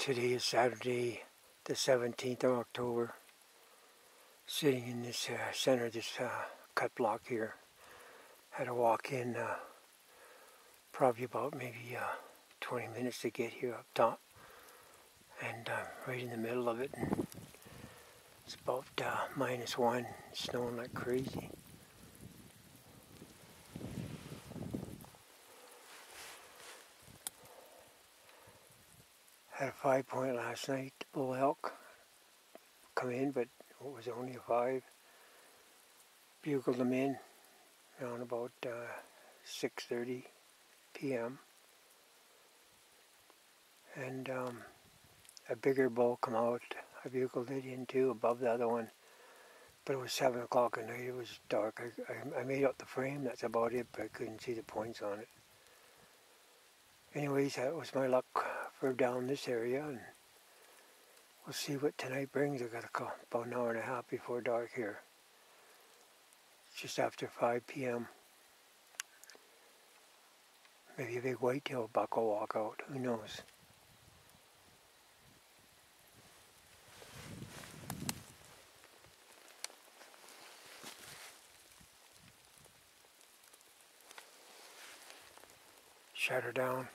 Today is Saturday, the 17th of October. Sitting in this uh, center of this uh, cut block here. Had to walk in uh, probably about maybe uh, 20 minutes to get here up top. And uh, right in the middle of it. It's about uh, minus one, snowing like crazy. Had a five point last night, bull elk come in, but it was only a five. Bugled them in around about uh, 6.30 p.m. And um, a bigger bull come out. I bugled it in too, above the other one. But it was 7 o'clock at night, it was dark. I, I, I made out the frame, that's about it, but I couldn't see the points on it. Anyways, that was my luck for down this area, and we'll see what tonight brings. I've got about an hour and a half before dark here. It's just after 5 p.m. Maybe a big whitetail buck will walk out. Who knows? Shut her down.